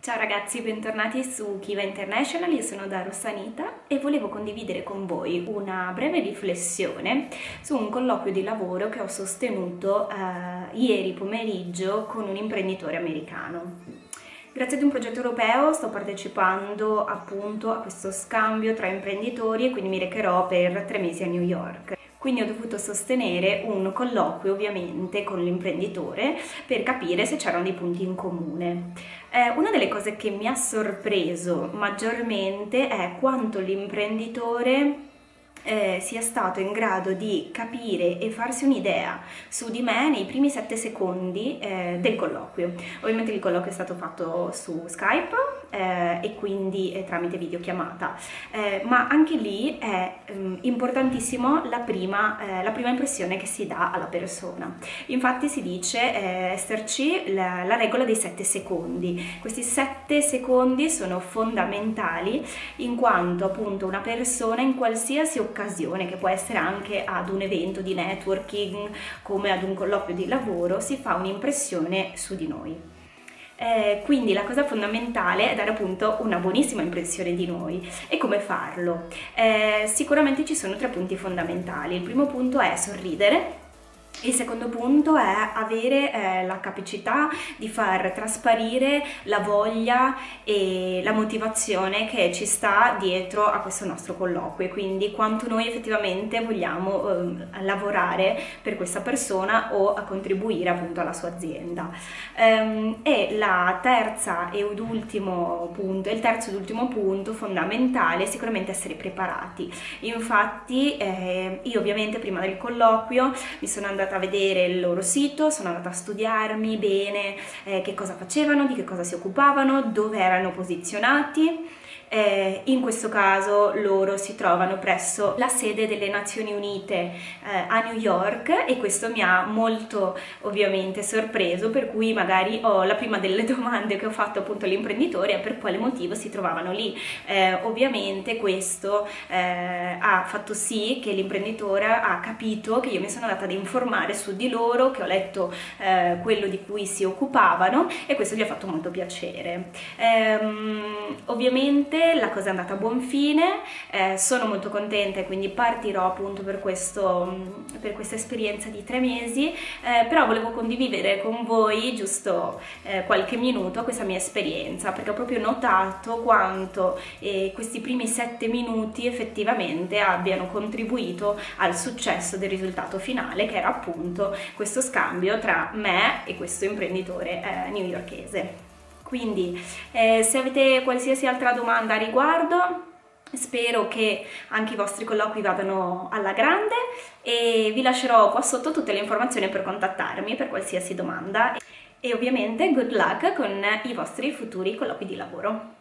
Ciao ragazzi, bentornati su Kiva International, io sono Daro Sanita e volevo condividere con voi una breve riflessione su un colloquio di lavoro che ho sostenuto eh, ieri pomeriggio con un imprenditore americano. Grazie ad un progetto europeo sto partecipando appunto a questo scambio tra imprenditori e quindi mi recherò per tre mesi a New York quindi ho dovuto sostenere un colloquio ovviamente con l'imprenditore per capire se c'erano dei punti in comune. Eh, una delle cose che mi ha sorpreso maggiormente è quanto l'imprenditore eh, sia stato in grado di capire e farsi un'idea su di me nei primi sette secondi eh, del colloquio. Ovviamente il colloquio è stato fatto su Skype eh, e quindi eh, tramite videochiamata, eh, ma anche lì è um, importantissimo la prima, eh, la prima, impressione che si dà alla persona. Infatti si dice esserci la, la regola dei sette secondi. Questi sette secondi sono fondamentali in quanto appunto una persona in qualsiasi occasione occasione, che può essere anche ad un evento di networking, come ad un colloquio di lavoro, si fa un'impressione su di noi. Eh, quindi la cosa fondamentale è dare appunto una buonissima impressione di noi e come farlo? Eh, sicuramente ci sono tre punti fondamentali. Il primo punto è sorridere, il secondo punto è avere eh, la capacità di far trasparire la voglia e la motivazione che ci sta dietro a questo nostro colloquio, quindi quanto noi effettivamente vogliamo eh, lavorare per questa persona o contribuire appunto alla sua azienda. Ehm, e la terza ed ultimo punto, il terzo ed ultimo punto fondamentale è sicuramente essere preparati. Infatti eh, io ovviamente prima del colloquio mi sono andata andata a vedere il loro sito, sono andata a studiarmi bene eh, che cosa facevano, di che cosa si occupavano, dove erano posizionati eh, in questo caso loro si trovano presso la sede delle Nazioni Unite eh, a New York e questo mi ha molto ovviamente sorpreso per cui magari ho la prima delle domande che ho fatto appunto all'imprenditore è per quale motivo si trovavano lì. Eh, ovviamente questo eh, ha fatto sì che l'imprenditore ha capito che io mi sono andata ad informare su di loro, che ho letto eh, quello di cui si occupavano e questo gli ha fatto molto piacere. Ehm, ovviamente la cosa è andata a buon fine, eh, sono molto contenta e quindi partirò appunto per, questo, per questa esperienza di tre mesi, eh, però volevo condividere con voi giusto eh, qualche minuto questa mia esperienza, perché ho proprio notato quanto eh, questi primi sette minuti effettivamente abbiano contribuito al successo del risultato finale, che era appunto questo scambio tra me e questo imprenditore eh, newyorkese. Quindi eh, se avete qualsiasi altra domanda a riguardo spero che anche i vostri colloqui vadano alla grande e vi lascerò qua sotto tutte le informazioni per contattarmi per qualsiasi domanda e ovviamente good luck con i vostri futuri colloqui di lavoro.